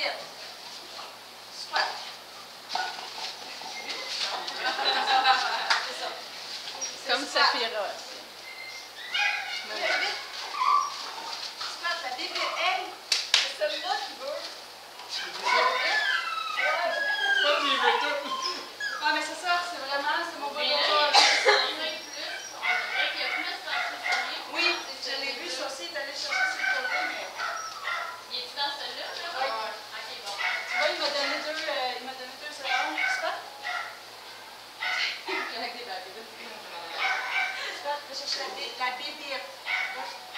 Heel. Squat. Comme ça, pirouette. на Библии.